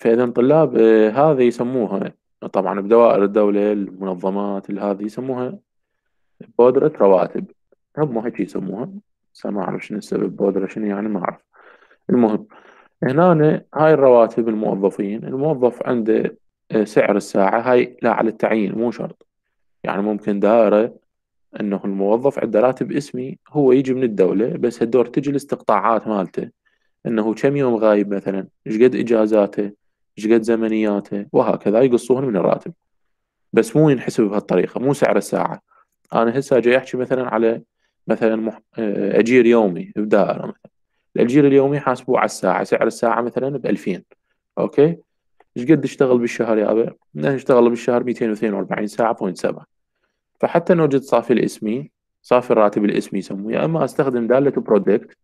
فإذا طلاب آه، هذه يسموها طبعا بدوائر الدولة المنظمات هذه يسموها بودرة رواتب. هم هيك يسموها. بس ما أعرف شنو السبب بودرة شنو يعني ما أعرف. المهم هنا هاي الرواتب الموظفين الموظف عنده آه، سعر الساعة هاي لا على التعيين مو شرط. يعني ممكن دائرة إنه الموظف عنده راتب اسمي هو يجي من الدولة بس هالدور تجي الاستقطاعات مالته. أنه كم يوم غايب مثلا؟ إيش قد إجازاته؟ إيش قد زمنياته؟ وهكذا. يقصوهن من الراتب. بس مو ينحسب بهالطريقة مو سعر الساعة. أنا هسه جاي أحكي مثلا على مثلا مح... آه، أجير يومي بدائرة مثلا. الأجير اليومي حاسبوه على الساعة سعر الساعة مثلا ب 2000 أوكي؟ إيش قد اشتغل بالشهر يا أبا؟ اشتغل بالشهر 242 ساعة point 7 فحتى نوجد صافي الاسمي صافي الراتب الاسمي يسموه يا إما أستخدم دالة product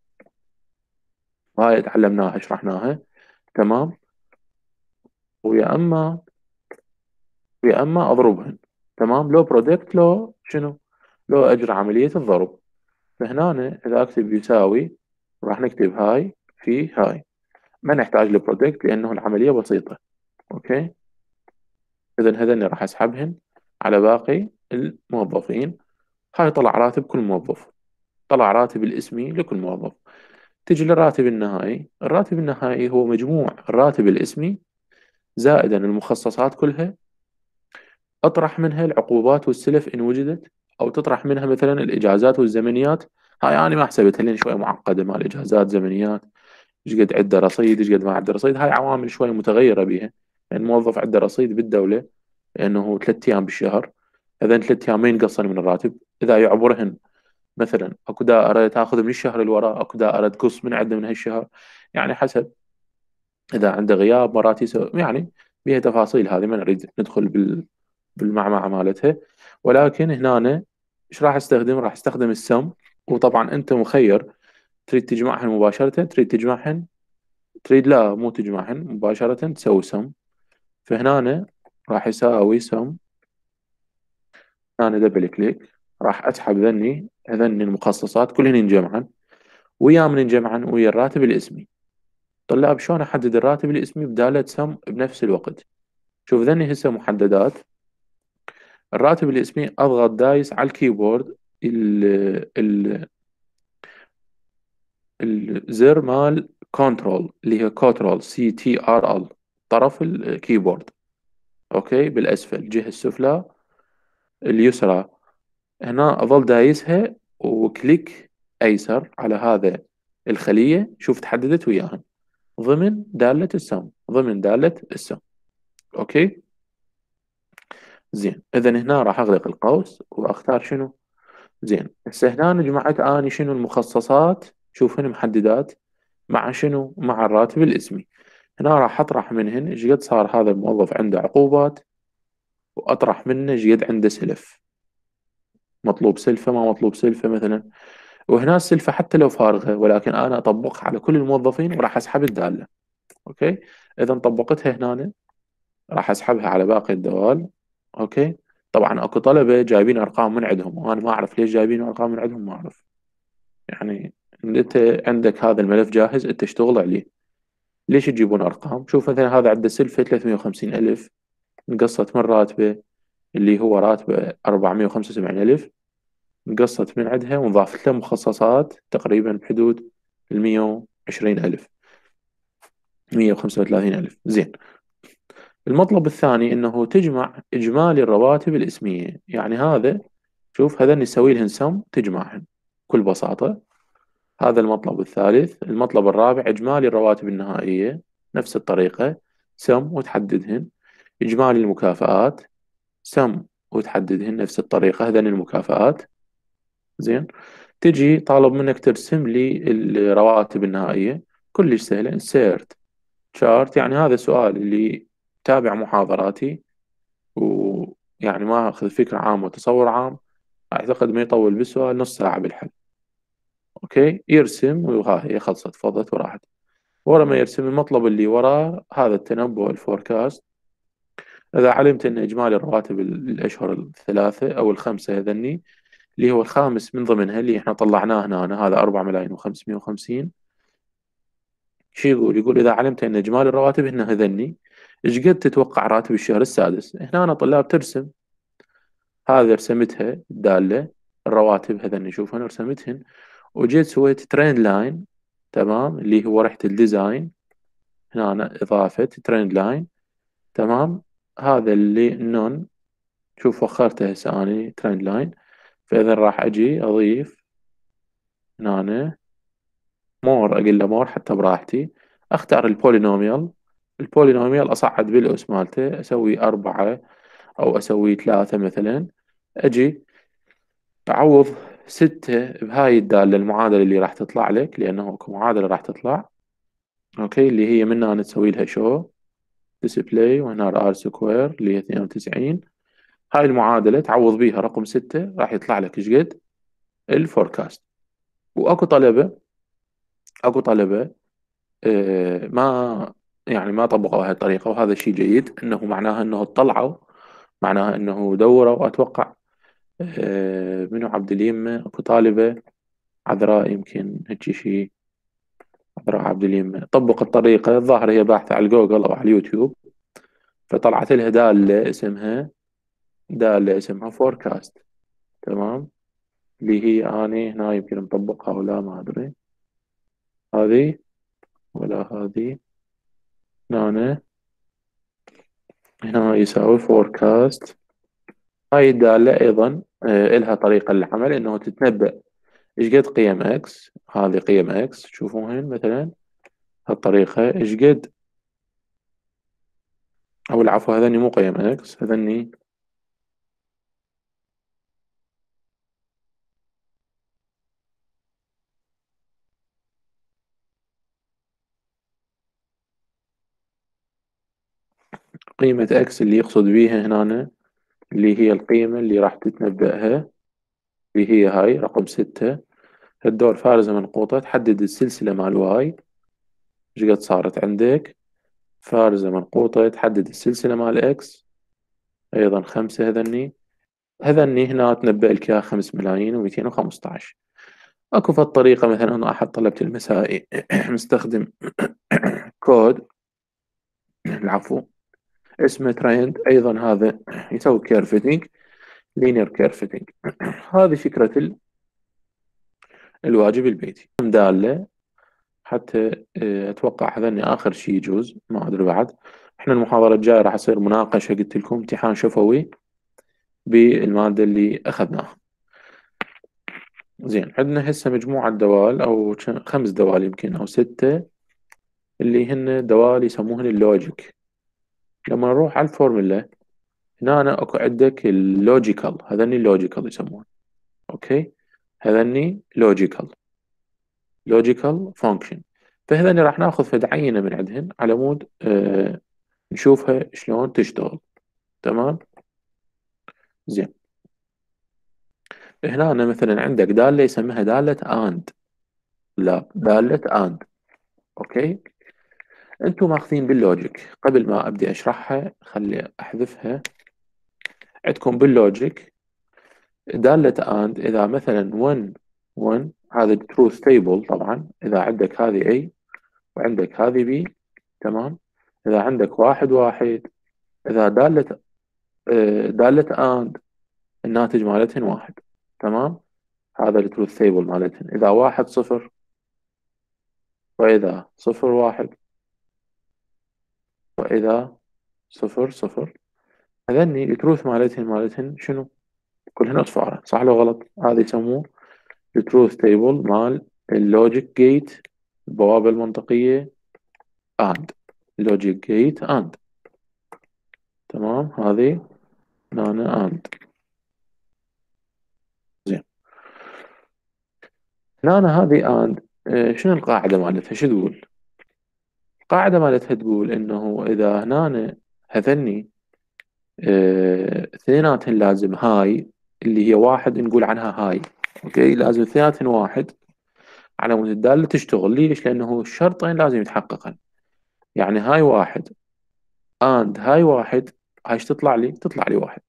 هاي تعلمناها شرحناها. تمام؟ ويا أما ويا أما أضربهن. تمام؟ لو product لو شنو؟ لو اجري عملية الضرب. فهنا إذا أكتب يساوي راح نكتب هاي في هاي. ما نحتاج ل product لأنه العملية بسيطة. أوكي؟ إذا هذني راح أسحبهن على باقي الموظفين. هاي طلع راتب كل موظف. طلع راتب الاسمي لكل موظف. تجي للراتب النهائي. الراتب النهائي هو مجموع الراتب الاسمي زائدا المخصصات كلها. اطرح منها العقوبات والسلف إن وجدت أو تطرح منها مثلا الإجازات والزمنيات. هاي أنا ما حسبتها لأن شوي معقدة مال إجازات زمنيات. إيش قد عنده رصيد إيش قد ما عنده رصيد. هاي عوامل شوي متغيرة بيها. يعني الموظف عنده رصيد بالدولة لأنه ثلاث أيام بالشهر. هذين ثلاث أيام ما ينقصن من الراتب. إذا يعبرهن مثلا أكو دائره تأخذ من الشهر اللي وراه اكو دائره تقص من عنده من هالشهر. يعني حسب. إذا عنده غياب مرات يسوي يعني بيها تفاصيل هذه ما نريد ندخل بال بالمعمعة مالتها. ولكن هنا إيش راح أستخدم؟ راح أستخدم السم. وطبعا أنت مخير. تريد تجمعهن مباشرة. تريد تجمعهن تريد لا مو تجمعهن مباشرة تسوي سم. فهنا راح يساوي سم. هنا double click. راح أسحب ذني هذني المخصصات كلهن ينجمعن ويا من ينجمعن ويا الراتب الاسمي. طلاب شلون أحدد الراتب الاسمي بدالة سم بنفس الوقت؟ شوف ذني هسه محددات. الراتب الاسمي أضغط دايس على ال keyboard ال ال الزر مال control اللي هي control CTRL طرف ال keyboard. أوكي؟ بالأسفل الجهه السفلى اليسرى. هنا أظل دايسها و click أيسر على هذا الخلية. شوف تحددت وياها ضمن دالة السم. ضمن دالة السم. أوكي؟ زين. اذا هنا راح أغلق القوس وأختار شنو؟ زين. هسه هنا جمعت أني شنو المخصصات؟ شوف هنا محددات مع شنو؟ مع الراتب الاسمي. هنا راح أطرح منهن إيش قد صار هذا الموظف عنده عقوبات وأطرح منه إيش قد عنده سلف. مطلوب سلفة ما مطلوب سلفة مثلا. وهنا السلفه حتى لو فارغة ولكن أنا أطبقها على كل الموظفين وراح أسحب الدالة. أوكي؟ اذا طبقتها هنا راح أسحبها على باقي الدوال. أوكي؟ طبعا أكو طلبة جايبين أرقام من عندهم وأنا ما أعرف ليش جايبين أرقام من عندهم ما أعرف. يعني أنت عندك هذا الملف جاهز أنت اشتغل عليه. ليش تجيبون أرقام؟ شوف مثلا هذا عنده سلفه 350 ألف انقصت من راتبه. اللي هو راتبه 475 ألف انقصت من عندها وانضافت له مخصصات تقريبا بحدود ال 120 ألف. 135 ألف. زين. المطلب الثاني إنه تجمع إجمالي الرواتب الإسمية. يعني هذا شوف هذا نسوي لهن سم تجمعهن. بكل بساطة هذا المطلب الثالث. المطلب الرابع إجمالي الرواتب النهائية نفس الطريقة سم وتحددهن. إجمالي المكافآت سم وتحددهن نفس الطريقة هذين المكافآت. زين؟ تجي طالب منك ترسم لي الرواتب النهائية. كلش سهلة insert chart يعني هذا السؤال اللي تابع محاضراتي. ويعني ما أخذ فكرة عامة وتصور عام. أعتقد ما يطول بالسؤال نص ساعة بالحل. أوكي؟ يرسم وها هي خلصت فضت وراحت. ورا ما يرسم المطلب اللي وراه هذا التنبؤ ال forecast إذا علمت أن إجمالي الرواتب الأشهر الثلاثة أو الخمسة هذني اللي هو الخامس من ضمنها اللي إحنا طلعناه هنا هذا أربعة ملايين وخمسمية وخمسين. شو يقول؟ يقول إذا علمت أن إجمالي الرواتب هن هذني إيش قد تتوقع راتب الشهر السادس؟ هنا أنا طلاب ترسم. هذه رسمتها الدالة الرواتب هذني شوف أنا رسمتهن. وجيت سويت trend line تمام؟ اللي هو رحت ال design هنا أنا إضافة trend line تمام؟ هذا اللي none شوف وخرته هسه أنا trend line فإذا راح أجي أضيف هنا more أقول له more حتى براحتي. أختار ال polynomial. ال polynomial أصعد بالأس مالته أسوي أربعة أو أسوي ثلاثة مثلا. أجي أعوض ستة بهاي الدالة المعادلة اللي راح تطلع لك لأنه أكو معادلة راح تطلع. أوكي اللي هي من هنا تسوي لها show display وهنا R square اللي هي 92 هاي المعادلة تعوض بيها رقم ستة راح يطلع لك إيش قد؟ ال forecast. وأكو طلبة أكو طلبة آه، ما يعني ما طبقوا هاي الطريقة وهذا شيء جيد إنه معناها إنه اطلعوا معناها إنه دوروا وأتوقع آه، منو؟ عبد اليمة أكو طالبة عذراء يمكن هيك شيء. عذراء عبد اليمة طبق الطريقة الظاهر هي باحثة على جوجل أو على اليوتيوب فطلعت لها دالة اسمها دالة اسمها forecast تمام؟ اللي هي أنا هنا يمكن مطبقها ولا ما أدري. هذه ولا هذه. هنا هنا يساوي forecast هاي الدالة أيضا آه، إلها طريقة للعمل إنه تتنبأ إيش قد قيم X هذه قيم X تشوفون مثلا؟ هالطريقة إيش قد؟ أو العفو هذني مو قيم X هذني قيمة X اللي يقصد بيها هنا اللي هي القيمة اللي راح تتنبأها. اللي هي هاي رقم ستة. الدور فارزة منقوطة تحدد السلسلة مال Y. إيش قد صارت عندك؟ فارزة منقوطة تحدد السلسلة مال X. أيضا خمسة هذني. هذني هنا تنبأ لك إياها خمس ملايين ومئتين وخمسة عشر. أكو في الطريقة مثلا أنا أحد طلبة المسائي مستخدم كود. العفو. اسمه تريند أيضا هذا يسوي curve fitting linear curve fitting هذه فكرة الواجب البيتي. دالة. حتى آه، أتوقع هذا آخر شيء يجوز ما أدري بعد. إحنا المحاضرة الجاية راح يصير مناقشة قلت لكم امتحان شفوي بالمادة اللي أخذناها. زين عندنا هسه مجموعة دوال أو خمس دوال يمكن أو ستة اللي هن دوال يسموهن ال logic. لما نروح على الفورمولا هنا أنا أكو عندك ال logical هذني ال logical يسمون. okay؟ هذني logical logical function فهذني راح ناخذ فد عينة من عندهن على مود آه نشوفها شلون تشتغل. تمام؟ زين. هنا أنا مثلا عندك دالة يسميها دالة AND. لا دالة AND. okay؟ أنتم ماخذين بال logic قبل ما أبدي أشرحها خلي أحذفها. عندكم بال logic دالة AND إذا مثلا 1 1 هذا truth table طبعا إذا عندك هذه A وعندك هذه B تمام؟ إذا عندك واحد واحد. إذا دالة آه، دالة AND الناتج مالتهن واحد تمام؟ هذا ال truth table مالتهن. إذا واحد صفر وإذا صفر واحد وإذا صفر صفر. هذني ال truth مالتهن مالتهن شنو؟ كلهن أصفار صح لو غلط؟ هذا يسموه ال truth table مال ال logic gate البوابة المنطقية AND. logic gate AND. تمام؟ هذه هنا AND. زين. هنا هذه AND. آه، شنو القاعدة مالتها؟ شو تقول؟ القاعدة مالتها تقول إنه إذا هنا هذني اثنيناتهن لازم هاي اللي هي واحد نقول عنها هاي. okay؟ لازم اثنيناتهن واحد على مود الدالة تشتغل. ليش؟ لأنه الشرطين لازم يتحققن. يعني هاي واحد and هاي واحد هاي تطلع لي؟ تطلع لي واحد.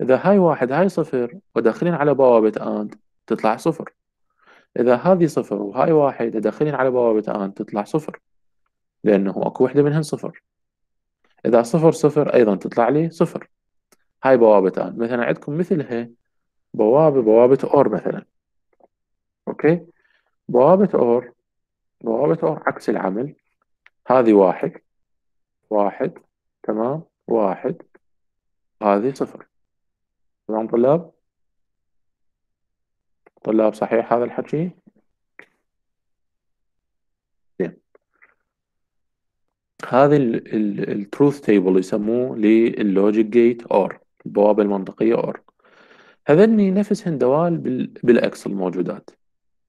إذا هاي واحد هاي صفر وداخلين على بوابة AND تطلع صفر. إذا هذه صفر وهاي واحد داخلين على بوابة AND تطلع صفر. لأنه أكو وحدة منهن صفر. إذا صفر صفر أيضا تطلع لي صفر. هاي بوابة AND مثلا عندكم مثلها بوابة بوابة OR مثلا. okay؟ بوابة OR بوابة OR عكس العمل. هذه واحد واحد تمام؟ واحد. هذه صفر. تمام طلاب؟ طلاب صحيح هذا الحكي زين هذه ال truth table يسموه لل logic gate OR البوابة المنطقية OR هذني نفس هندوال بال Excel موجودات.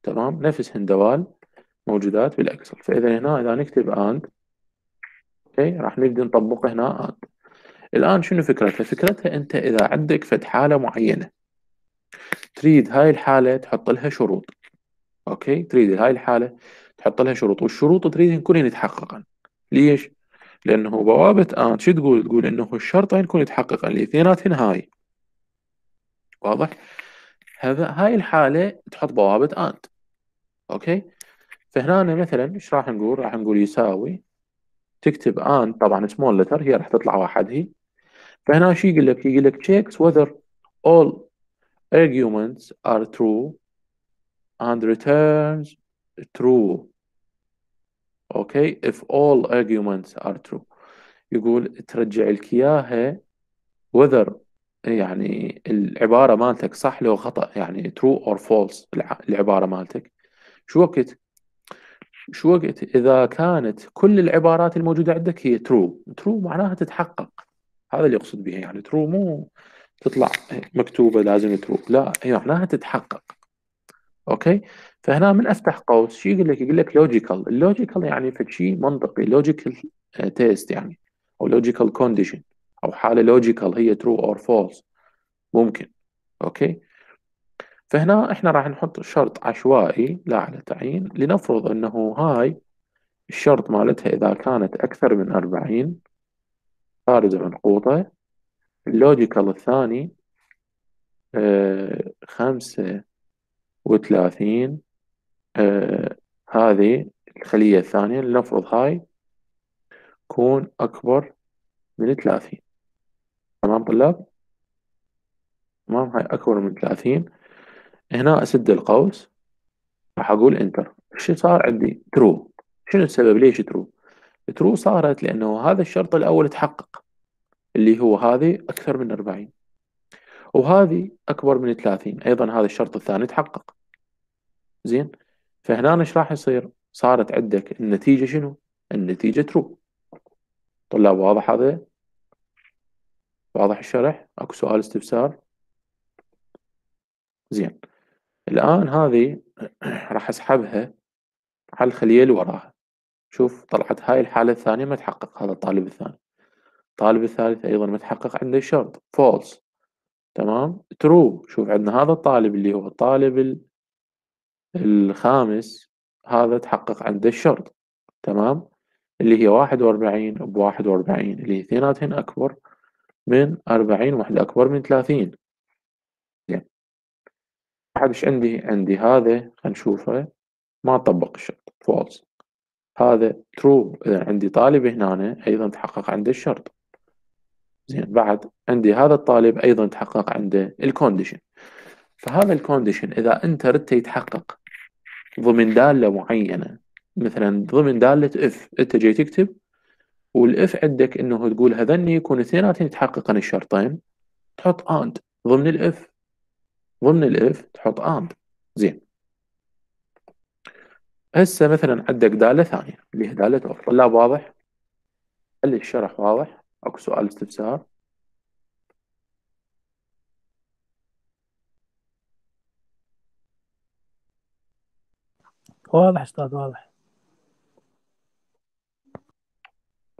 تمام؟ نفس هندوال موجودات بال Excel. فإذا هنا إذا نكتب AND okay؟ راح نبدي نطبق هنا AND الآن شنو فكرتها؟ فكرتها أنت إذا عندك فد حالة معينة تريد هاي الحالة تحط لها شروط. okay؟ تريد هاي الحالة تحط لها شروط. والشروط تريد كلهن يتحققن. ليش؟ لأنه بوابة AND شو تقول؟ تقول إنه الشرطين يكون يتحققن الاثنيناتهن هاي. واضح؟ هذا هاي الحالة تحط بوابة AND okay؟ فهنا مثلا إيش راح نقول؟ راح نقول يساوي تكتب AND طبعا small letter هي راح تطلع واحد هي. فهنا شو يقول لك؟ يقول لك checks whether all arguments are true and returns true. okay if all arguments are true. يقول ترجع لك إياها whether يعني العبارة مالتك صح لو خطأ يعني true or false العبارة مالتك. شو وقت؟ شو وقت؟ إذا كانت كل العبارات الموجودة عندك هي true true معناها تتحقق. هذا اللي يقصد به يعني true مو تطلع مكتوبة لازم true لا هي معناها تتحقق. okay فهنا من أفتح قوس شو يقول لك؟ يقول لك logical ال logical يعني شيء منطقي logical test يعني أو logical condition أو حالة logical هي true or false ممكن. okay؟ فهنا إحنا راح نحط شرط عشوائي لا على تعيين لنفرض إنه هاي الشرط مالتها إذا كانت أكثر من 40 خارج منقوطة ال logical الثاني آه خمسة وثلاثين آه هذه الخلية الثانية لنفرض هاي تكون أكبر من ثلاثين. تمام طلاب؟ تمام هاي أكبر من ثلاثين. هنا أسد القوس راح أقول enter. شو صار عندي؟ true شنو السبب؟ ليش true true صارت لأنه هذا الشرط الأول تحقق اللي هو هذه أكثر من 40 وهذه أكبر من 30 أيضا هذا الشرط الثاني تحقق. زين؟ فهنا إيش راح يصير؟ صارت عندك النتيجة شنو؟ النتيجة true طلاب واضح هذا؟ واضح الشرح؟ أكو سؤال استفسار؟ زين. الآن هذه راح أسحبها على الخلية اللي وراها. شوف طلعت هاي الحالة الثانية ما تحقق هذا الطالب الثاني. الطالب الثالث أيضا ما تحقق عنده الشرط false تمام؟ true شوف عندنا هذا الطالب اللي هو الطالب الخامس هذا تحقق عنده الشرط تمام؟ اللي هي واحد وأربعين بواحد وأربعين اللي هي اثنيناتهن أكبر من أربعين واحدة أكبر من ثلاثين. بعد إيش عندي؟ عندي هذا خلينا نشوفه ما طبق الشرط false هذا true إذا عندي طالب هنا أيضا تحقق عنده الشرط. زين بعد عندي هذا الطالب أيضا تحقق عنده ال condition فهذا ال condition إذا أنت ردت يتحقق ضمن دالة معينة مثلا ضمن دالة IF أنت جاي تكتب وال IF عندك إنه تقول هذني يكون اثنيناتهم يتحققن الشرطين تحط AND ضمن ال IF ضمن ال IF تحط AND زين هسه مثلا عندك دالة ثانية اللي هي دالة OR طلاب واضح؟ هل الشرح واضح؟ أكو سؤال استفسار؟ واضح أستاذ واضح.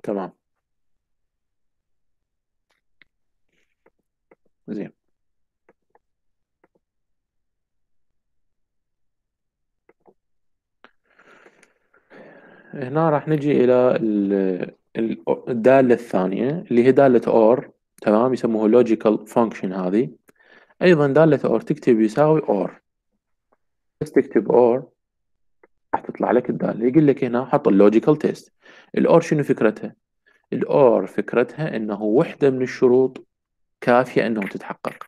تمام. زين. هنا راح نجي إلى الدالة الثانية اللي هي دالة OR تمام؟ يسموها logical function هذه. أيضا دالة OR تكتب يساوي OR. بس تكتب OR راح تطلع لك الدالة يقول لك هنا حط ال logical test ال OR شنو فكرتها؟ ال OR فكرتها أنه وحدة من الشروط كافية أنه تتحقق.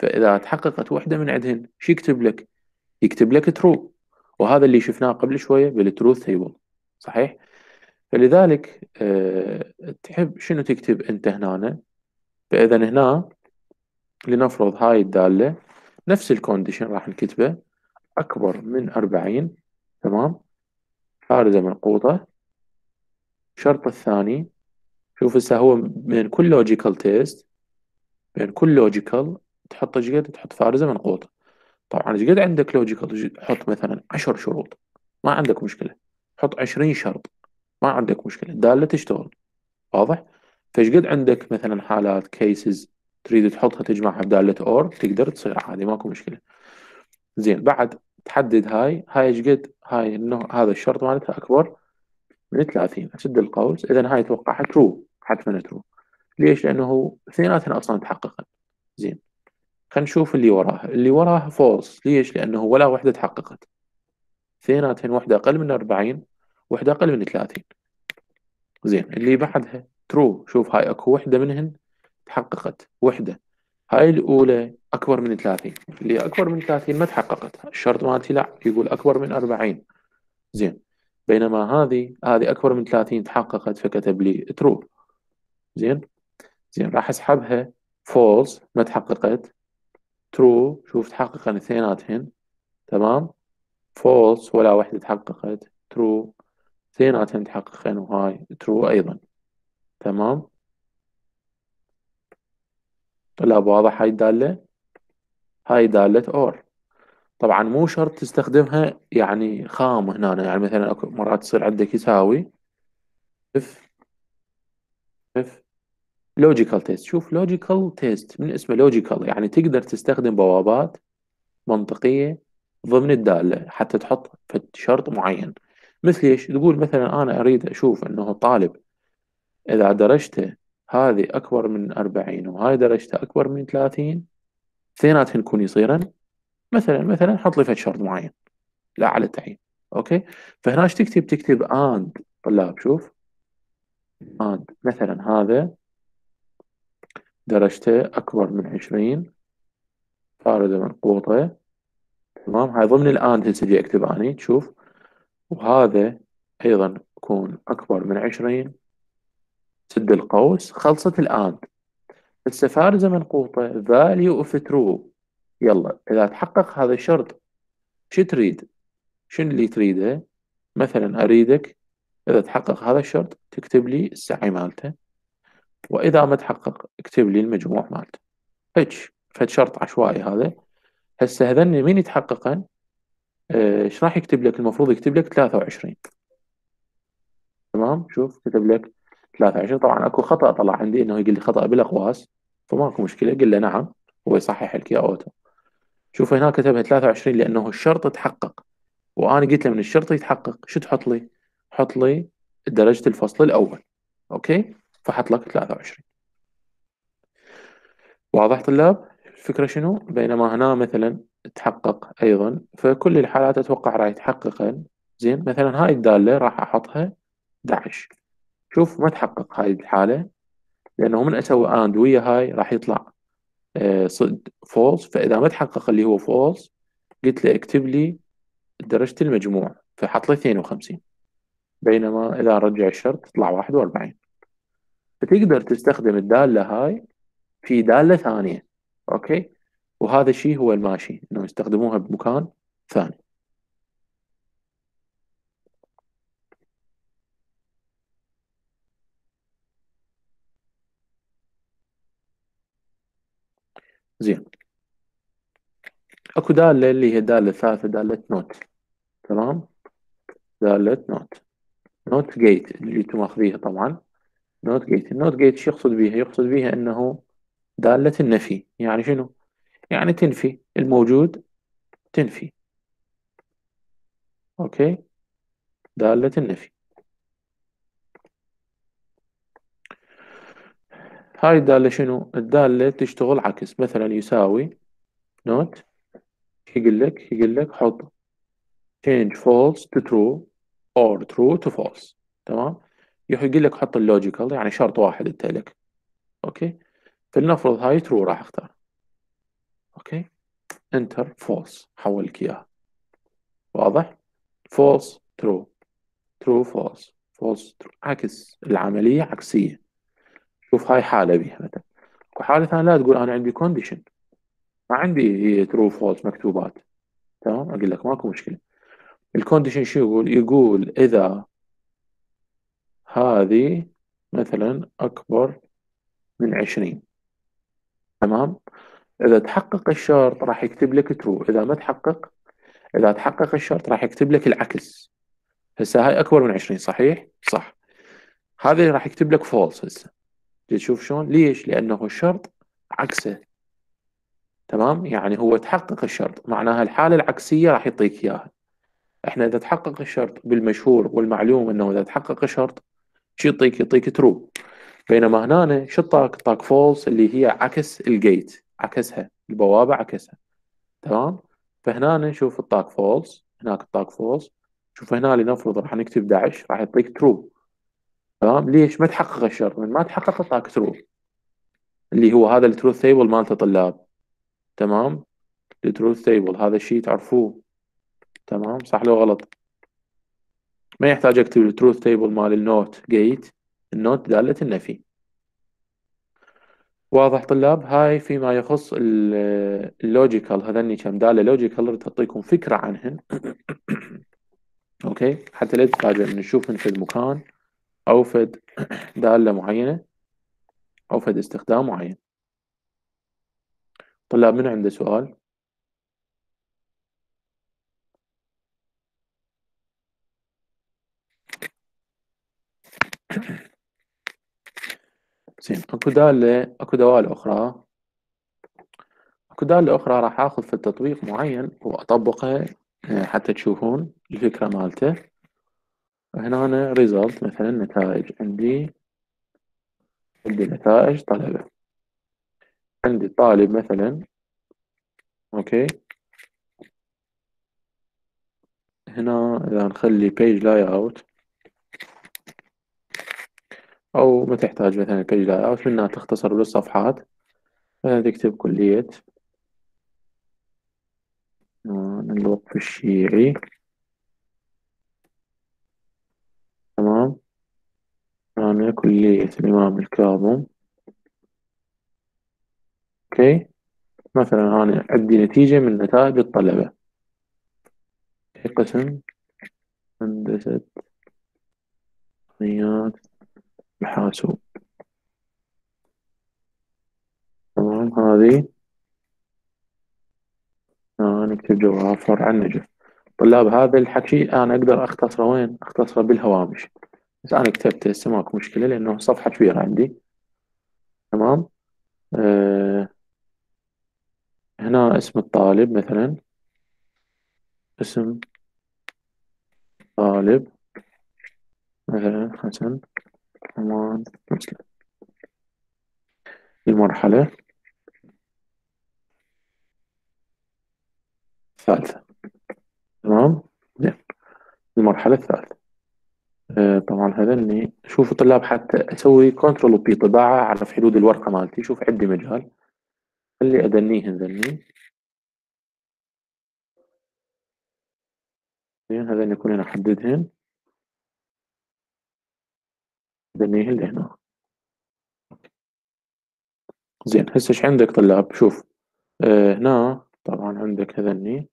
فإذا تحققت وحدة من عندهن شو يكتب لك؟ يكتب لك true وهذا اللي شفناه قبل شوية بال truth table صحيح؟ فلذلك أه تحب شنو تكتب أنت هنا؟ فإذا هنا لنفرض هاي الدالة نفس ال condition راح نكتبه أكبر من 40 تمام؟ فارزة منقوطة الشرط الثاني شوف هسه هو بين كل logical test بين كل logical تحط إيش قد؟ تحط فارزة منقوطة طبعا إيش قد عندك logical حط مثلا 10 شروط. ما عندك مشكلة. حط 20 شرط. ما عندك مشكلة. الدالة تشتغل. واضح؟ فإيش قد عندك مثلا حالات cases تريد تحطها تجمعها بدالة OR تقدر تصير عادي ماكو مشكلة. زين بعد تحدد هاي هاي إيش قد؟ هاي إنه هذا الشرط مالتها أكبر من 30 اسد القوس اذا هاي توقعها true حتما true ليش؟ لأنه اثنيناتهم أصلا تحققن. زين. خلينا نشوف اللي وراها. اللي وراها false ليش؟ لأنه ولا وحدة تحققت. اثنيناتهم وحدة أقل من 40 وحدة أقل من 30 زين. اللي بعدها true شوف هاي أكو وحدة منهن تحققت. وحدة. هاي الأولى أكبر من 30 اللي أكبر من 30 ما تحققت. الشرط مالتي لا يقول أكبر من 40 زين. بينما هذه هذه أكبر من 30 تحققت فكتب لي true زين. زين راح أسحبها. false ما تحققت. true شوف تحققن اثنيناتهن. تمام؟ false ولا وحدة تحققت. true اثنيناتهن تحققن وهاي true أيضا. تمام؟ طلاب واضح هاي الدالة هاي دالة OR. طبعا مو شرط تستخدمها يعني خام هنا يعني مثلا أكو مرات تصير عندك يساوي IF IF logical test شوف logical test من اسمه logical يعني تقدر تستخدم بوابات منطقية ضمن الدالة حتى تحط شرط معين. مثل إيش؟ تقول مثلا أنا أريد أشوف إنه الطالب إذا درجته هذه أكبر من 40 وهاي درجته أكبر من 30 اثنيناتهن يكون يصيرن مثلا مثلا حط لي فد شرط معين. لا على التعيين. okay؟ فهنا إيش تكتب؟ تكتب اند طلاب شوف. اند مثلا هذا درجته أكبر من 20 فاردة منقوطة تمام؟ هاي ضمن الآن تنسجي أكتب أني تشوف وهذا أيضا يكون أكبر من 20 سد القوس خلصت الآن. هسه فارزة منقوطة value of true. يلا إذا تحقق هذا الشرط شو تريد؟ شنو اللي تريده؟ مثلا أريدك إذا تحقق هذا الشرط تكتب لي السعي مالته وإذا ما تحقق اكتب لي المجموع مالته. هيك فد شرط عشوائي هذا. هسه هذني مين يتحققن؟ آه، إيش راح يكتب لك؟ المفروض يكتب لك 23 تمام؟ شوف كتب لك 23 طبعا أكو خطأ طلع عندي إنه يقول لي خطأ بالأقواس فماكو مشكلة. قل له نعم هو يصحح لك auto شوف هنا كتبها 23 لأنه الشرط تحقق وأنا قلت له من الشرط يتحقق. شو تحط لي؟ حط لي درجة الفصل الأول. okay؟ فحط لك 23 واضح طلاب؟ الفكرة شنو؟ بينما هنا مثلا تحقق أيضا. فكل الحالات أتوقع راح يتحقق زين مثلا هاي الدالة راح أحطها 11 شوف ما تحقق هاي الحالة لأنه من أسوي AND ويا هاي راح يطلع آه، صد false فإذا ما تحقق اللي هو false قلت له اكتب لي درجة المجموع. فحط لي 52 بينما إذا رجع الشرط تطلع 41 فتقدر تستخدم الدالة هاي في دالة ثانية okay؟ وهذا الشيء هو الماشي إنه يستخدموها بمكان ثاني. زين. اكو دالة اللي هي دالة ثالثة دالة NOT. تمام؟ دالة NOT. NOT gate اللي أنتم ماخذيها طبعا. NOT gate. ال NOT gate شو يقصد بيها؟ يقصد بيها انه دالة النفي. يعني شنو؟ يعني تنفي. الموجود تنفي. okay؟ دالة النفي. هاي الدالة شنو؟ الدالة تشتغل عكس مثلا يساوي NOT يقول لك؟ يقول لك؟ حط change false to true or true to false تمام؟ يقول لك حط ال logical يعني شرط واحد انت لك. okay؟ فلنفرض هاي true راح أختار. okay؟ enter false حول لك إياها. واضح؟ false true true false false true عكس العملية عكسية. شوف هاي حالة بيها مثلا وحالة ثانية لا تقول أنا عندي condition ما عندي هي true false مكتوبات. تمام؟ أقول لك ماكو مشكلة. ال condition شو يقول؟ يقول إذا هذه مثلا أكبر من عشرين. تمام؟ إذا تحقق الشرط راح يكتب لك true إذا ما تحقق إذا تحقق الشرط راح يكتب لك العكس. هسه هاي أكبر من عشرين صحيح؟ صح. هذه راح يكتب لك false هسه. تشوف شلون؟ ليش؟ لأنه الشرط عكسه. تمام؟ يعني هو تحقق الشرط. معناها الحالة العكسية راح يعطيك إياها. إحنا إذا تحقق الشرط بالمشهور والمعلوم أنه إذا تحقق الشرط شو يعطيك؟ يعطيك true بينما هنا شو طاك؟ طاك false اللي هي عكس ال gate عكسها. البوابة عكسها. تمام؟ فهنا نشوف انطاك false هناك انطاك false شوف هنا لنفرض راح نكتب 11 راح يعطيك true تمام؟ ليش؟ ما تحقق الشرط من ما تحقق انطاك true اللي هو هذا ال truth table مالته طلاب. تمام؟ ال truth table هذا الشيء تعرفوه. تمام؟ صح لو غلط. ما يحتاج أكتب ال truth table مال ال NOT gate ال NOT دالة النفي. واضح طلاب؟ هاي فيما يخص ال logical هذني كم دالة logical تعطيكم فكرة عنهن. أوكي؟ حتى لا تتفاجئ نشوف فد مكان أو فد دالة معينة أو فد استخدام معين. طلاب من عنده سؤال. زين أكو دالة أكو دوالة أخرى. أكو دالة أخرى راح آخذ في التطبيق معين وأطبقه آه، حتى تشوفون الفكرة مالته. هنا أنا result مثلا نتائج. عندي عندي نتائج طلبة عندي طالب مثلا أوكي. هنا إذا نخلي page layout أو ما تحتاج مثلا page layout منها تختصر بالصفحات. مثلا تكتب كلية. الوقف الشيعي تمام أنا كلية الإمام الكاظم. أوكي. مثلا أنا عندي نتيجة من نتائج الطلبة. في قسم؟ هندسة تقنيات الحاسوب تمام هذه. آه نكتب جواب فرع النجف. طلاب هذا الحكي أنا أقدر أختصره وين؟ أختصره بالهوامش. بس أنا كتبته هسه ماكو مشكلة لأنه صفحة كبيرة عندي. تمام؟ آه هنا اسم الطالب مثلا. اسم طالب مثلا حسن. حمان مسلم المرحلة الثالثة تمام؟ المرحلة الثالثة. آه طبعا هذا اني شوفوا طلاب حتى أسوي كنترول بي طباعة على في حدود الورقة مالتي شوف عندي مجال. اللي ادنيهن ذني زين هذا يكون هنا احددهن ادنيهن لهنا. زين هسه إيش عندك طلاب؟ شوف آه هنا طبعا عندك هذني.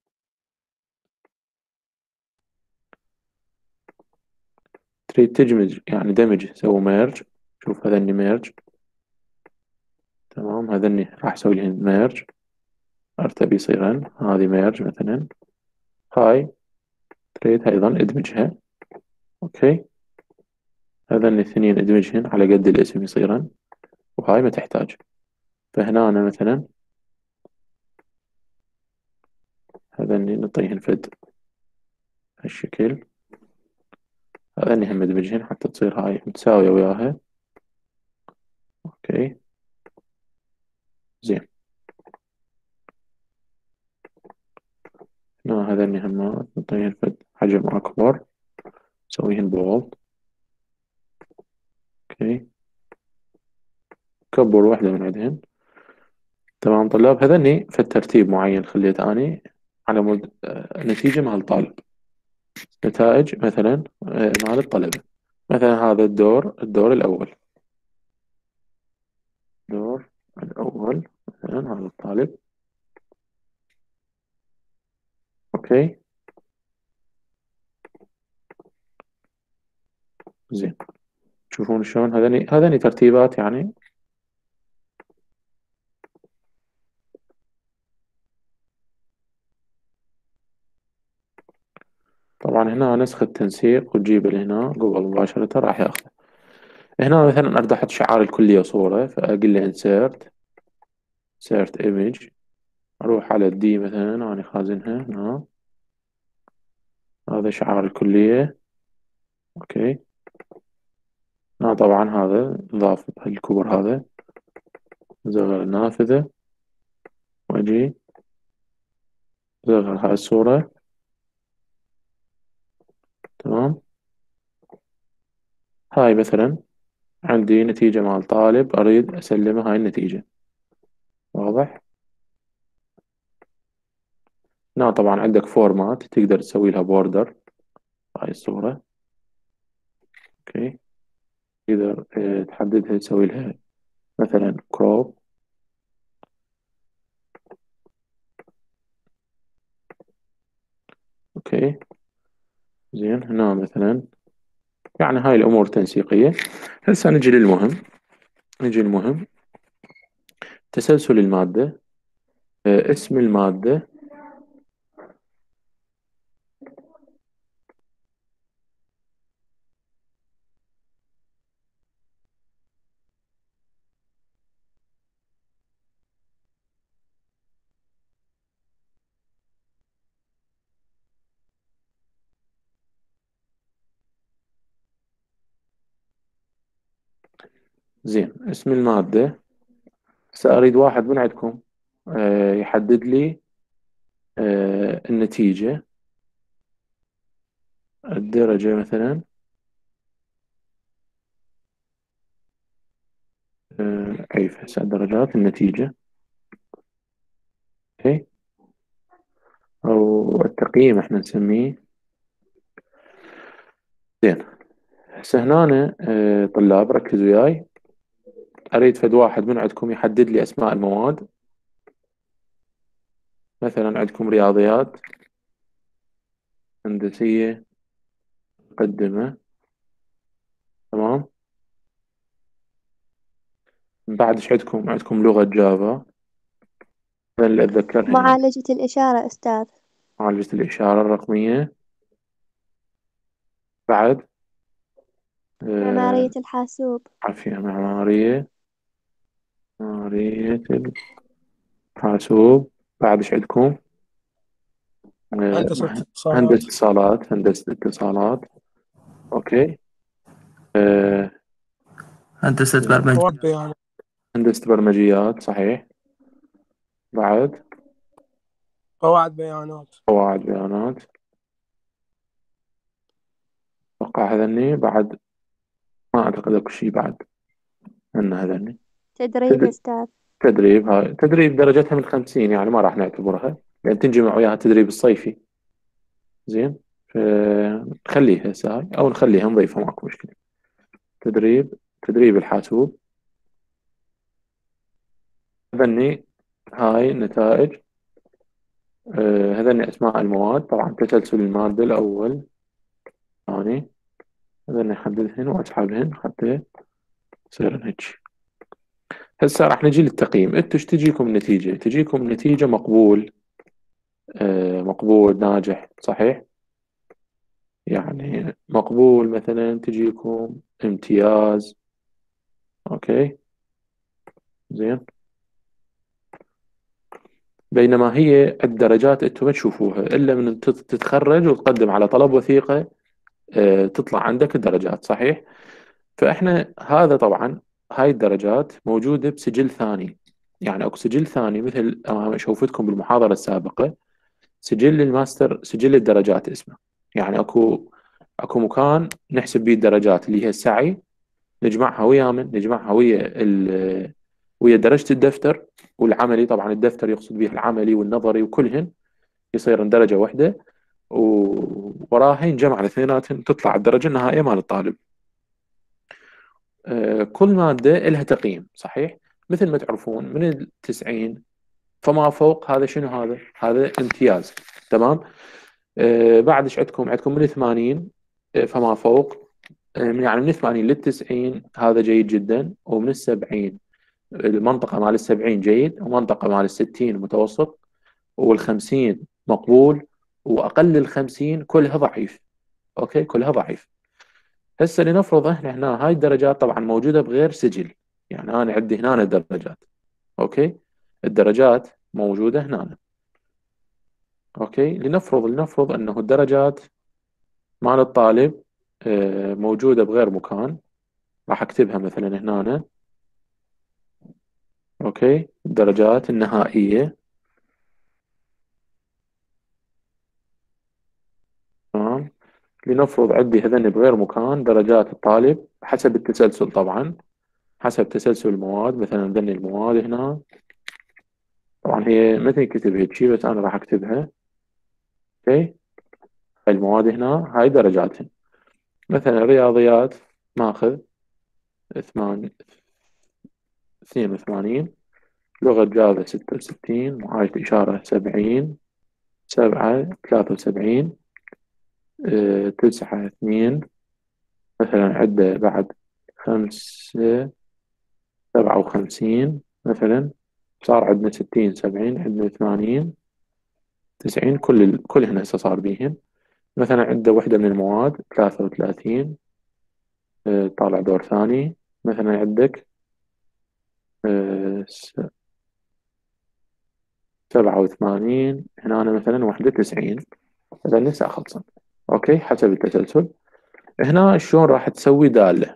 تريد تدمج يعني دمج سوي ميرج. شوف هذني merge. تمام هذني راح أسوي لهن merge. ارتبي يصيرن. هذه merge مثلا. هاي تريد أيضا ادمجها. okay. هذني الاثنين ادمجهن على قد الاسم يصيرن. وهاي ما تحتاج. فهنا أنا مثلا. هذني نعطيهن فد. هالشكل. هذني هم ندمجهن حتى تصير هاي متساوية وياها. okay. زين. هنا هذني هم نعطيهن فد حجم أكبر. نسويهن bold okay. كبر واحدة من عندهن. تمام طلاب. هذني في الترتيب معين خليت أني على مود آه، نتيجة مع الطالب. نتائج مثلا آه، مع الطلبة مثلا هذا الدور الدور الأول. الدور الأول مثلا هذا الطالب. okay. زين. تشوفون شلون. هذني هذني ترتيبات يعني طبعا هنا نسخ التنسيق وتجيب هنا قبل مباشرة راح ياخذه. هنا مثلا أريد أحط شعار الكلية صورة فأقول له insert insert image. أروح على الدي مثلا أنا خازنها هنا. هذا شعار الكلية. okay. هنا طبعا هذا ضاف الكبر هذا. زغر النافذة. وأجي. زغر هاي الصورة. تمام؟ هاي مثلا عندي نتيجة مال طالب أريد أسلمه هاي النتيجة. واضح؟ هنا طبعا عندك format تقدر تسوي لها border هاي الصورة. okay. تقدر آه، تحددها تسوي لها مثلا crop أوكي. زين هنا مثلا. يعني هاي الأمور تنسيقية. هسه نجي للمهم. نجي المهم تسلسل المادة. آه، اسم المادة. زين اسم المادة. سأريد واحد من عندكم آه، يحدد لي آه، النتيجة. الدرجة مثلا. كيف هسه درجات النتيجة. أوكي. أو التقييم إحنا نسميه. زين. هسه هنا آه، طلاب ركزوا وياي. أريد فد واحد من عندكم يحدد لي أسماء المواد؟ مثلا عندكم رياضيات هندسية مقدمة تمام؟ بعد إيش عندكم؟ عندكم لغة جافا. هذا اللي أتذكرها معالجة الإشارة أستاذ. معالجة الإشارة الرقمية. بعد معمارية آه الحاسوب. عافية معمارية. معمارية الحاسوب بعد إيش عندكم؟ آه هندسة مع- اتصالات. هندسة اتصالات هندسة اتصالات. أوكي. آه هندسة. برمجة مواد بيانات هندسة برمجيات صحيح. بعد؟ قواعد بيانات. قواعد بيانات. أتوقع هذني. بعد ما أعتقد أكو شيء بعد. من هذني. تدريب تد- أستاذ؟ تدريب هاي تدريب درجتها من خمسين يعني ما راح نعتبرها لأن تنجمع وياها التدريب الصيفي. زين؟ فنخليها هسه هاي أو نخليها نضيفها ماكو مشكلة. تدريب تدريب الحاسوب. هذني هاي النتائج. آه، هذني أسماء المواد. طبعا تسلسل المادة الأول. ثاني هذني أحددهن وأسحبهن. حتى يصير هيك. هسه راح نجي للتقييم. إيش تجيكم نتيجة؟ تجيكم نتيجة مقبول آه مقبول ناجح صحيح؟ يعني مقبول مثلا تجيكم امتياز. okay. زين. بينما هي الدرجات أنتم ما تشوفوها إلا من تت- تتخرج وتقدم على طلب وثيقة آه تطلع عندك الدرجات صحيح؟ فإحنا هذا طبعا هاي الدرجات موجودة بسجل ثاني. يعني أكو سجل ثاني مثل شوفتكم بالمحاضرة السابقة سجل الماستر سجل الدرجات اسمه. يعني أكو أكو مكان نحسب بيه الدرجات اللي هي السعي نجمعها ويا من؟ نجمعها ويا ويا درجة الدفتر والعملي. طبعا الدفتر يقصد به العملي والنظري وكلهن. يصير درجة واحدة ووراها ينجمع الاثنيناتهم تطلع الدرجة النهائية مال الطالب. كل مادة لها تقييم صحيح؟ مثل ما تعرفون من التسعين فما فوق هذا شنو هذا؟ هذا امتياز تمام؟ آه، بعد إيش عندكم؟ عندكم من 80 آه، فما فوق يعني من 80 لل 90 هذا جيد جدا ومن ال 70 المنطقة مال ال 70 جيد ومنطقة مال ال 60 متوسط وال 50 مقبول وأقل ال 50 كلها ضعيف أوكي؟ كلها ضعيف. هسه لنفرض إحنا هنا هاي الدرجات طبعا موجودة بغير سجل. يعني أنا عندي هنا الدرجات. okay؟ الدرجات موجودة هنا. okay؟ لنفرض لنفرض أنه الدرجات مال الطالب آه، موجودة بغير مكان. راح أكتبها مثلا هنا. okay؟ الدرجات النهائية تمام لنفرض عندي هذني بغير مكان درجات الطالب حسب التسلسل طبعا. حسب تسلسل المواد مثلا ذني المواد هنا. طبعا هي ما تنكتب هيك شيء بس أنا راح أكتبها. okay؟ المواد هنا هاي درجاتها مثلا رياضيات ماخذ ثمان اثنين وثمانين. لغة Java ستة وستين معالجة إشارة سبعين سبعة ثلاثة وسبعين. تسعة اثنين مثلا عدة بعد خمسة سبعة وخمسين مثلا صار عندنا ستين سبعين عندنا ثمانين تسعين كل ال... كلهن هسه صار بيهن. مثلا عنده وحدة من المواد ثلاثة وثلاثين آه، طالع دور ثاني. مثلا عندك آه، سبعة وثمانين هنا أنا مثلا وحدة تسعين. هذا نساء خلصا okay حسب التسلسل هنا شلون راح تسوي دالة؟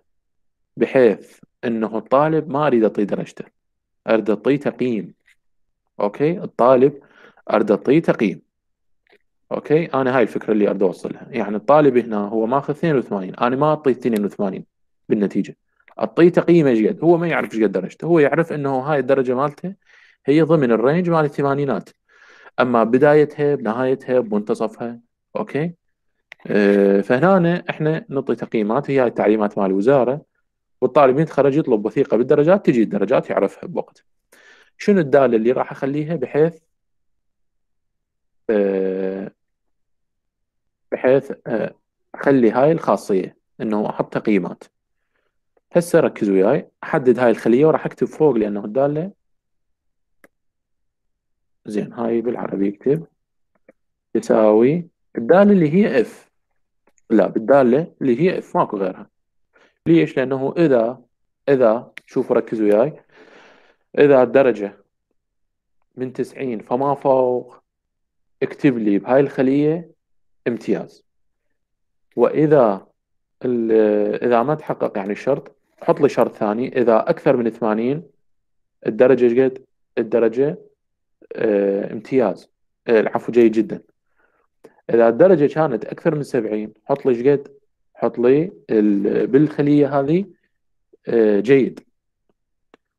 بحيث إنه الطالب ما أريد اعطيه درجته أريد اعطيه تقييم. okay؟ الطالب أريد اعطيه تقييم. okay؟ أنا هاي الفكرة اللي أريد أوصلها. يعني الطالب هنا هو ماخذ 82 أنا ما اعطيه 82 بالنتيجة. اعطيه تقييم إيش قد؟ هو ما يعرف إيش قد درجته هو يعرف إنه هاي الدرجة مالته هي ضمن ال range مال الثمانينات. أما بدايتها بنهايتها بمنتصفها. okay؟ فهنا إحنا نعطي تقييمات هي التعليمات مال الوزارة والطالب يتخرج يطلب وثيقة بالدرجات تجي الدرجات يعرفها بوقت. شنو الدالة اللي راح أخليها؟ بحيث أه بحيث أه أخلي هاي الخاصية إنه أحط تقييمات. هسه ركزوا وياي. أحدد هاي الخلية وراح أكتب فوق لأنه الدالة زين هاي بالعربي اكتب تساوي الدالة اللي هي if لا بالدالة اللي هي if ماكو غيرها. ليش؟ لأنه إذا إذا شوفوا ركزوا وياي. إذا الدرجة من 90 فما فوق اكتب لي بهاي الخلية امتياز. وإذا إذا ما تحقق يعني الشرط حط لي شرط ثاني. إذا أكثر من 80 الدرجة قد؟ الدرجة آه امتياز. آه العفو جيد جدا. إذا الدرجة كانت أكثر من 70 حط لي إيش قد؟ حط لي بالخلية هذه آه جيد.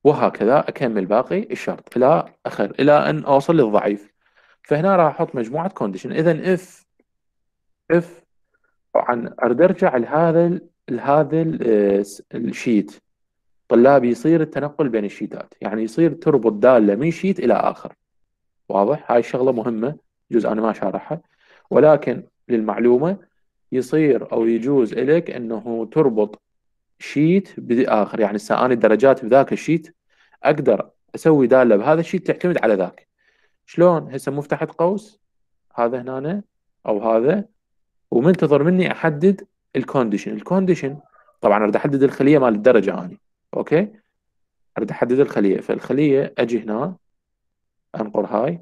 وهكذا أكمل باقي الشرط. إلى آخر إلى أن أوصل للضعيف. فهنا راح أحط مجموعة condition إذا if if طبعا أريد أرجع لهذا لهذا ال sheet. طلاب يصير التنقل بين ال sheet ات. يعني يصير تربط دالة من sheet إلى آخر. واضح؟ هاي الشغلة مهمة. جزء أنا ما شارحها. ولكن للمعلومة يصير أو يجوز إليك أنه تربط sheet بآخر يعني هسه أنا الدرجات بذاك ال sheet أقدر أسوي دالة بهذا ال sheet تعتمد على ذاك. شلون؟ هسه مفتحة قوس هذا هنا أو هذا ومنتظر مني أحدد ال condition ال condition طبعا أريد أحدد الخلية مال الدرجة هاني okay؟ أريد أحدد الخلية. فالخلية أجي هنا أنقر هاي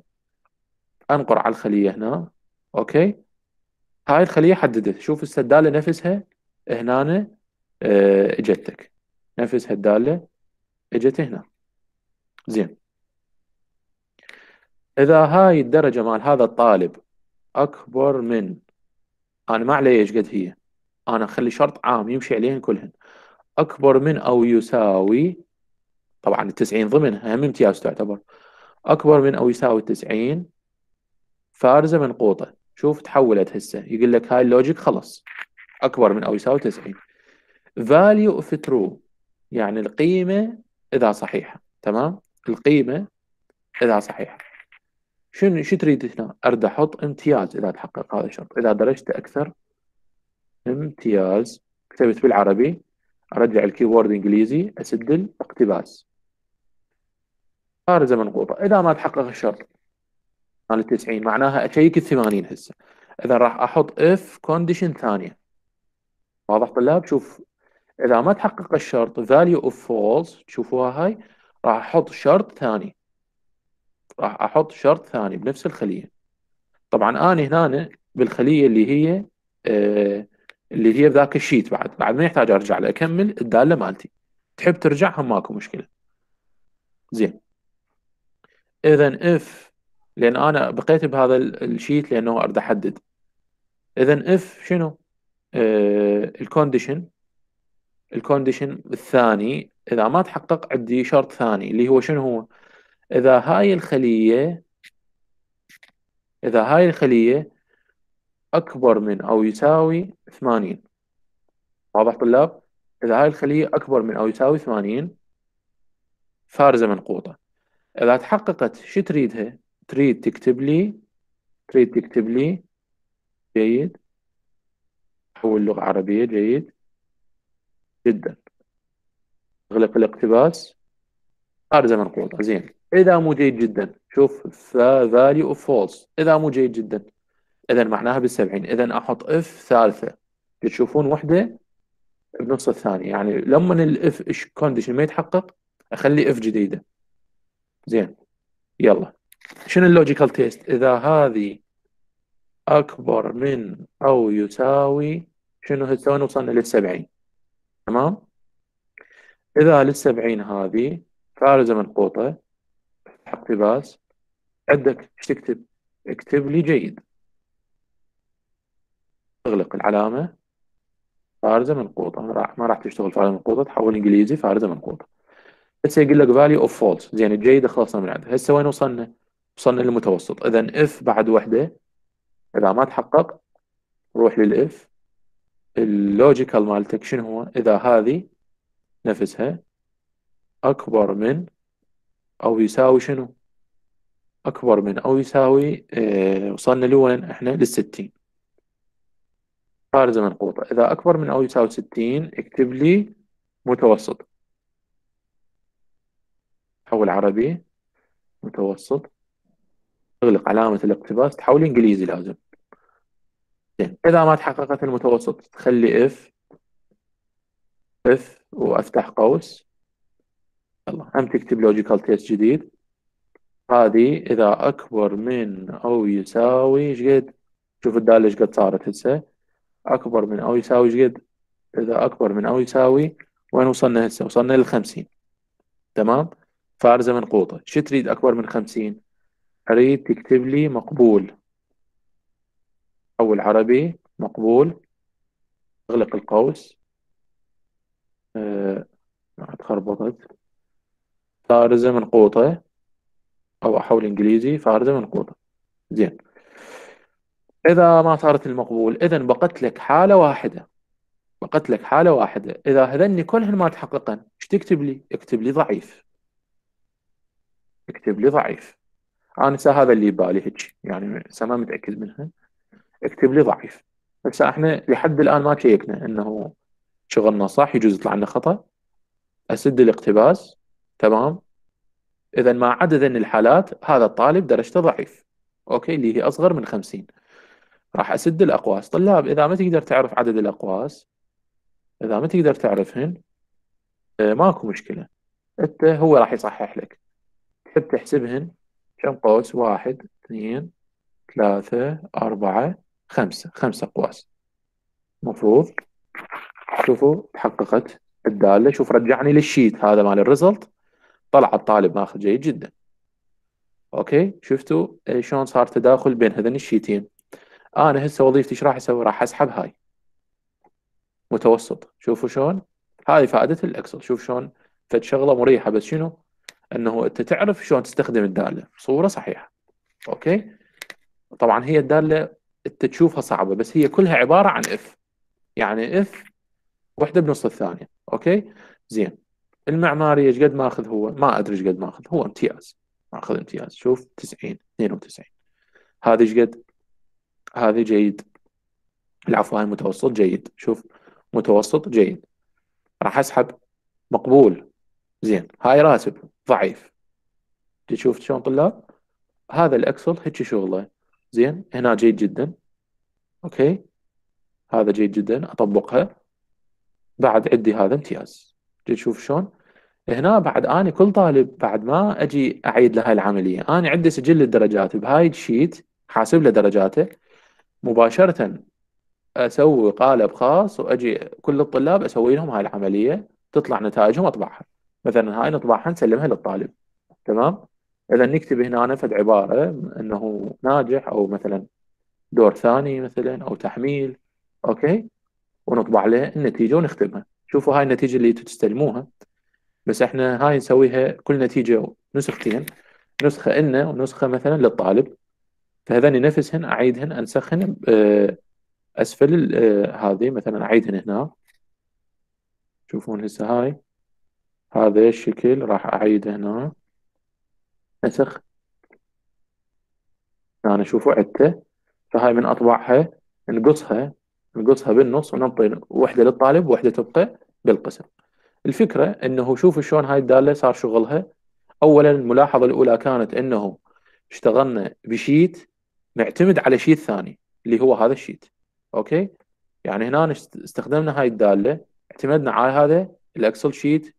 أنقر على الخلية هنا. okay؟ هاي الخلية حددت. شوف الدالة نفسها هنا آه إجتك. نفس الداله إجت هنا. زين. إذا هاي الدرجة مال هذا الطالب أكبر من أنا ما علي إيش قد هي. أنا أخلي شرط عام يمشي عليهن كلهن. أكبر من أو يساوي طبعا التسعين ضمنها هم امتياز تعتبر. أكبر من أو يساوي التسعين فارزة منقوطة شوف تحولت هسه. يقول لك هاي اللوجيك خلص أكبر من أو يساوي 90 value of true يعني القيمة إذا صحيحة تمام؟ القيمة إذا صحيحة. شنو شو تريد هنا؟ أرد أحط امتياز إذا تحقق هذا الشرط. إذا درجت أكثر امتياز كتبت بالعربي أرجع الكيبورد إنجليزي أسجل اقتباس بارزة منقوطة إذا ما تحقق الشرط مال التسعين معناها أشيك الثمانين هسه. إذا راح أحط if condition ثانية. واضح طلاب شوف إذا ما تحقق الشرط value of false تشوفوها هاي راح أحط شرط ثاني. راح أحط شرط ثاني بنفس الخلية. طبعا أنا هنا بالخلية اللي هي آه اللي هي بذاك ال sheet بعد. بعد ما يحتاج أرجع لأكمل الدالة مالتي. تحب ترجع هم ماكو مشكلة. زين. إذا if لأن أنا بقيت بهذا ال sheet لأنه أريد أحدد. إذا if شنو؟ آه ال condition. ال condition الثاني إذا ما تحقق عندي شرط ثاني اللي هو شنو هو؟ إذا هاي الخلية إذا هاي الخلية أكبر من أو يساوي ثمانين. واضح طلاب؟ إذا هاي الخلية أكبر من أو يساوي ثمانين فارزة منقوطة. إذا تحققت شو تريدها؟ تريد تكتب لي تريد تكتب لي. جيد. حول لغة عربية جيد. جدا. أغلق الاقتباس. أرزة منقوطة زين. إذا مو جيد جدا. شوف value of false. إذا مو جيد جدا. إذا معناها بالسبعين. إذا أحط if ثالثة. تشوفون وحدة بنص الثانية. يعني لما ال if condition ما يتحقق أخلي if جديدة. زين. يلا. شنو ال logical test؟ إذا هذه أكبر من أو يساوي شنو هسه وصلنا للسبعين تمام؟ إذا للسبعين هذه فارزة منقوطة اقتباس عندك إيش تكتب؟ اكتب لي جيد. أغلق العلامة. فارزة منقوطة ما راح ما راح تشتغل فارزة منقوطة تحول إنجليزي فارزة منقوطة هسه يقول لك value of false زين الجيدة خلصنا من عندها. هسه وين وصلنا؟ وصلنا للمتوسط. اذا if بعد وحدة إذا ما تحقق روح لل if ال logical مالتك شنو هو؟ إذا هذه نفسها أكبر من أو يساوي شنو؟ أكبر من أو يساوي آه وصلنا لوين إحنا للستين فارزة منقوطة إذا أكبر من أو يساوي 60 اكتب لي متوسط. حول عربي متوسط. اغلق علامة الاقتباس تحول إنجليزي لازم. زين إذا ما تحققت المتوسط تخلي if if وأفتح قوس. يلا هم تكتب logical test جديد. هذه إذا أكبر من أو يساوي إيش قد؟ شوف الدالة إيش قد صارت هسه. أكبر من أو يساوي إيش قد؟ إذا أكبر من أو يساوي وين وصلنا هسه؟ وصلنا للخمسين. تمام؟ فارزة منقوطة. شو تريد أكبر من خمسين؟ أريد تكتب لي مقبول. أول عربي مقبول. أغلق القوس. أه... تخربطت فارزة منقوطة أو أحول إنجليزي فارزة منقوطة زين. إذا ما صارت المقبول إذا بقت لك حالة واحدة. بقت لك حالة واحدة. إذا هذني كلهن ما تحققن إيش تكتب لي؟ اكتب لي ضعيف. اكتب لي ضعيف. أنا هذا اللي ببالي هيك. يعني هسه ما متأكد منها. اكتب لي ضعيف. هسه إحنا لحد الآن ما شيكنا إنه شغلنا صح يجوز يطلع لنا خطأ. أسد الاقتباس. تمام؟ إذا ما عدا ذني الحالات هذا الطالب درجته ضعيف. okay؟ اللي هي أصغر من 50 راح أسد الأقواس. طلاب إذا ما تقدر تعرف عدد الأقواس إذا ما تقدر تعرفهن آه، ماكو مشكلة. أنت هو راح يصحح لك. تحب تحسبهن؟ كم قوس؟ واحد اثنين ثلاثة أربعة خمسة. خمسة أقواس مفروض. شوفوا تحققت الدالة. شوف رجعني لل sheet. هذا مال ال result. طلع الطالب ماخذ جيد جدا. okay؟ شفتوا؟ آه، شلون صار تداخل بين هذين ال sheet ين؟ أنا هسه وظيفتي إيش راح أسوي؟ راح أسحب هاي. متوسط. شوفوا شلون؟ هذه فائدة ال Excel. شوف شلون فد شغلة مريحة. بس شنو؟ أنه أنت تعرف شلون تستخدم الدالة. بصورة صحيحة. okay؟ طبعا هي الدالة أنت تشوفها صعبة بس هي كلها عبارة عن if. يعني if وحدة بنص الثانية. okay؟ زين. المعماري إيش؟ قد ماخذ هو؟ ما أدري إيش قد ماخذ هو امتياز. ماخذ امتياز. شوف 90 92 هذه إيش قد؟ هذه جيد. العفو هاي متوسط جيد. شوف متوسط جيد. راح أسحب مقبول. زين. هاي راتب. ضعيف. تشوف شلون طلاب؟ هذا الإكسل هيك شغلة. زين هنا جيد جدا. okay. هذا جيد جدا أطبقها. بعد عندي هذا امتياز. تشوف شلون؟ هنا بعد أنا كل طالب بعد ما أجي أعيد له هاي العملية. أنا عندي سجل الدرجات بهاي الشيت حاسب له درجاته. مباشرة أسوي قالب خاص وأجي كل الطلاب أسوي لهم هاي العملية. تطلع نتائجهم أطبعها. مثلا هاي نطبعها نسلمها للطالب تمام؟ إذا نكتب هنا نفذ عبارة أنه ناجح أو مثلا دور ثاني مثلا أو تحميل أوكي؟ ونطبع له النتيجة ونختمها. شوفوا هاي النتيجة اللي تستلموها. بس إحنا هاي نسويها كل نتيجة نسختين نسخة إلنا ونسخة مثلا للطالب. فهذني نفسهن أعيدهن أنسخهن آه، أسفل آه، هذه مثلا أعيدهن هنا. تشوفون هسه هاي. هذا الشكل راح أعيده هنا. نسخ. أنا أشوفه عدته فهاي من أطبعها نقصها نقصها بالنص ونعطي وحدة للطالب وحدة تبقى بالقسم الفكرة إنه شوفوا شلون هاي الدالة صار شغلها. اولا الملاحظة الأولى كانت إنه اشتغلنا بشيت معتمد على شيت ثاني اللي هو هذا الشيت. okay؟ يعني هنا استخدمنا هاي الدالة اعتمدنا على هذا ال Excel sheet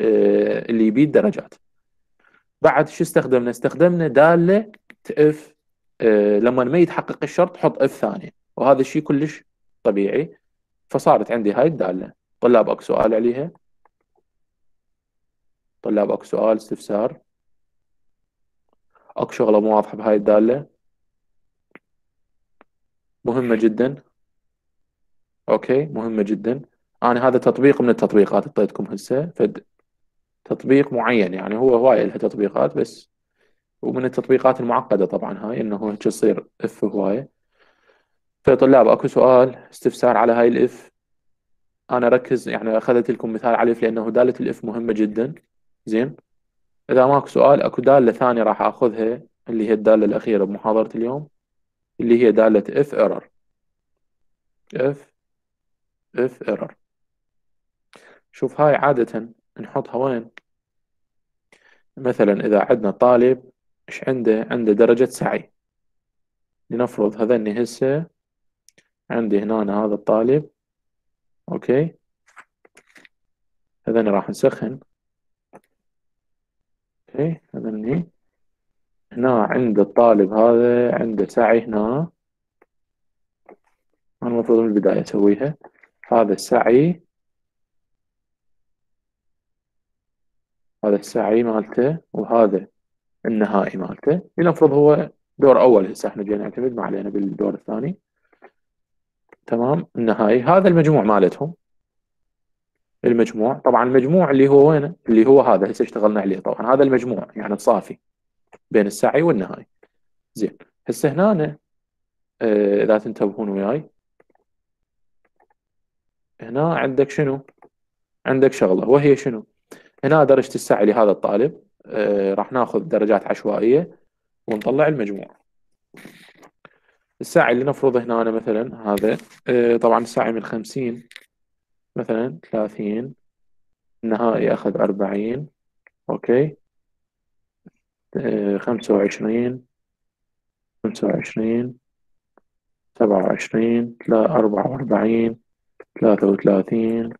اللي يبيد درجات. بعد شو استخدمنا؟ استخدمنا دالة if آه، لما ما يتحقق الشرط حط if ثانية وهذا الشيء كلش طبيعي. فصارت عندي هاي الدالة. طلاب أكو سؤال عليها. طلاب أكو سؤال استفسار. أكو شغلة مو واضحة بهاي الدالة. مهمة جدا. okay مهمة جدا. أنا هذا تطبيق من التطبيقات. أعطيتكم هسه. فد تطبيق معين يعني هو هواية لها تطبيقات بس ومن التطبيقات المعقدة طبعا هاي إنه هيك تصير if هواية. فطلاب أكو سؤال استفسار على هاي ال if. أنا ركز يعني أخذت لكم مثال على ال if لأنه دالة ال if مهمة جدا. زين؟ إذا ماكو سؤال أكو دالة ثانية راح أخذها اللي هي الدالة الأخيرة بمحاضرة اليوم اللي هي دالة if error. if if error. شوف هاي عادة نحطها وين مثلا إذا عندنا طالب إيش عنده؟ عنده درجة سعي. لنفرض هذني هسه عندي هنا هذا الطالب. okay. هذني راح ننسخهن. okay. هذني هنا عند الطالب هذا عنده سعي هنا. أنا المفروض من البداية أسويها. هذا السعي هذا السعي مالته وهذا النهائي مالته. لنفرض هو دور أول هسه إحنا جينا نعتمد ما علينا بالدور الثاني. تمام؟ النهائي. هذا المجموع مالتهم. المجموع. طبعا المجموع اللي هو وينه اللي هو هذا. هسه اشتغلنا عليه طبعا. هذا المجموع يعني الصافي بين السعي والنهائي. زين. هسه هنا آه إذا تنتبهون وياي. هنا عندك شنو؟ عندك شغلة. وهي شنو؟ هنا درجة السعي لهذا الطالب آه راح ناخذ درجات عشوائية ونطلع المجموع. الساعي اللي نفرضه هنا أنا مثلا هذا آه طبعا الساعي من خمسين مثلا ثلاثين النهائي أخذ أربعين أوكي؟ آه، خمسة وعشرين خمسة وعشرين سبعة وعشرين أربعة وأربعين ثلاثة وثلاثين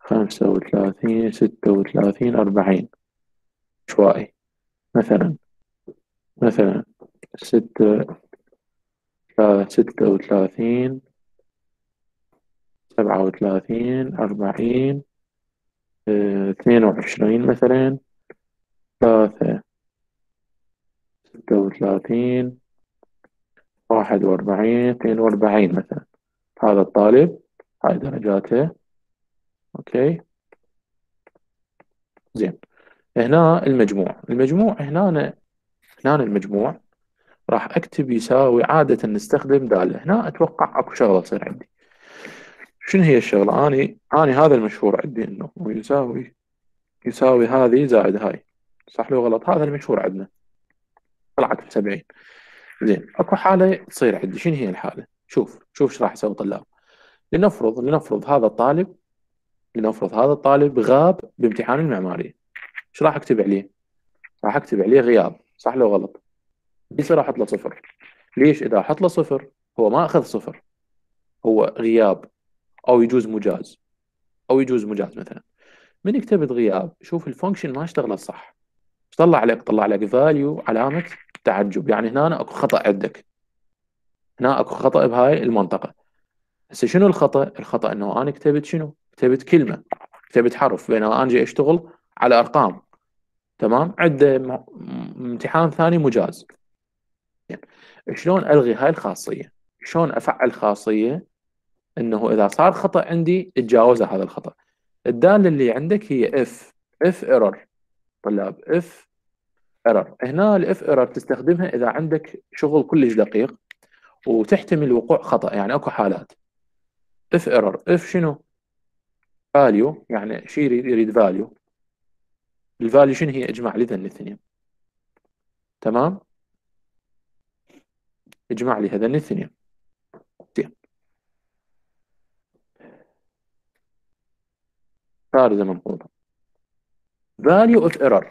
خمسة وثلاثين ستة وثلاثين أربعين. عشوائي مثلا مثلا ستة ستة وثلاثين سبعة وثلاثين أربعين آه، اثنين وعشرين مثلا ثلاثة ستة وثلاثين واحد وأربعين اثنين وأربعين مثلا. هذا الطالب هاي درجاته أوكي. زين. هنا المجموع. المجموع هنا هنا المجموع راح أكتب يساوي عادة نستخدم دالة. هنا أتوقع أكو شغلة تصير عندي. شنو هي الشغلة؟ أني أني هذا المشهور عندي إنه يساوي يساوي هذه زائد هاي. صح لو غلط؟ هذا المشهور عندنا. طلعت بسبعين. زين. أكو حالة تصير عندي. شنو هي الحالة؟ شوف شوف إيش راح أسوي طلاب. لنفرض لنفرض هذا الطالب لنفرض هذا الطالب غاب بامتحان المعماري. إيش راح أكتب عليه؟ راح أكتب عليه غياب صح لو غلط؟ يصير أحط له صفر؟ ليش إذا أحط له صفر هو ما أخذ صفر؟ هو غياب أو يجوز مجاز أو يجوز مجاز مثلا. من كتبت غياب؟ شوف ال function ما اشتغلت صح. طلع لك طلع لك value علامة تعجب. يعني هنا أكو خطأ عندك. هنا أكو خطأ بهاي المنطقة. هسه شنو الخطأ؟ الخطأ إنه أنا كتبت شنو؟ كتبت كلمة كتبت حرف بينما أنا جاي أشتغل على أرقام تمام؟ عنده امتحان ثاني مجاز. يعني شلون ألغي هاي الخاصية؟ شلون أفعل خاصية؟ إنه إذا صار خطأ عندي اتجاوز هذا الخطأ. الدالة اللي عندك هي if if error طلاب if error هنا ال if error تستخدمها إذا عندك شغل كلش دقيق وتحتمل وقوع خطأ يعني أكو حالات. if error if شنو؟ value يعني شيء يريد يريد value ال value شنو هي؟ اجمع لي ذن الاثنين. تمام؟ اجمع لي هذين الاثنين زين فارزة منقوطة value if error.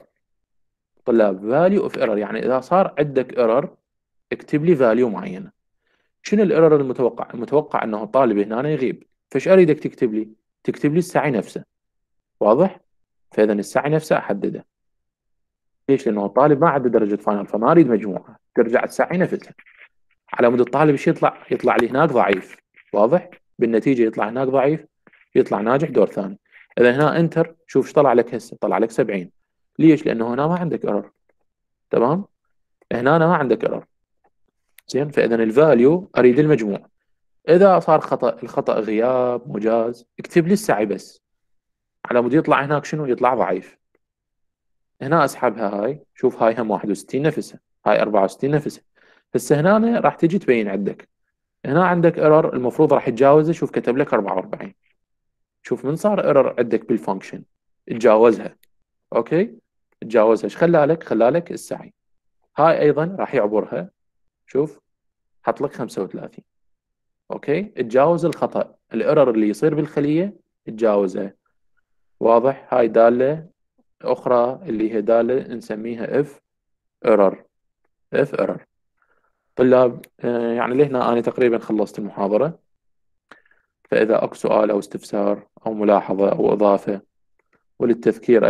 طلاب value if error يعني إذا صار عندك error اكتب لي value معينة شنو ال error المتوقع؟ المتوقع أنه الطالب هنا يغيب فايش أريدك تكتب لي؟ تكتب لي السعي نفسه واضح؟ فإذا السعي نفسه أحدده ليش؟ لأنه الطالب ما عنده درجة final فما أريد مجموعه ترجع السعي نفسها على مود الطالب إيش يطلع؟ يطلع لي هناك ضعيف واضح؟ بالنتيجة يطلع هناك ضعيف يطلع ناجح دور ثاني إذا هنا enter شوف إيش طلع لك هسه طلع لك 70 ليش؟ لأنه هنا ما عندك error تمام؟ هنا أنا ما عندك error زين فاذا ال value أريد المجموع. إذا صار خطأ الخطأ غياب مجاز اكتب لي السعي بس. على مود يطلع هناك شنو؟ يطلع ضعيف. هنا أسحبها هاي شوف هاي هم 61 نفسها هاي 64 نفسها هسه هنا راح تجي تبين عندك. هنا عندك error المفروض راح يتجاوزه شوف كتب لك 44 شوف من صار error عندك بال function تجاوزها. okay؟ تجاوزها. إيش خلالك؟ خلالك السعي. هاي أيضا راح يعبرها شوف حط لك 35 okay؟ تجاوز الخطأ. ال error اللي يصير بالخلية تجاوزه واضح؟ هاي دالة أخرى اللي هي دالة نسميها if error if error طلاب آه، يعني لهنا أنا تقريبا خلصت المحاضرة. فإذا أكو سؤال أو استفسار أو ملاحظة أو إضافة وللتذكير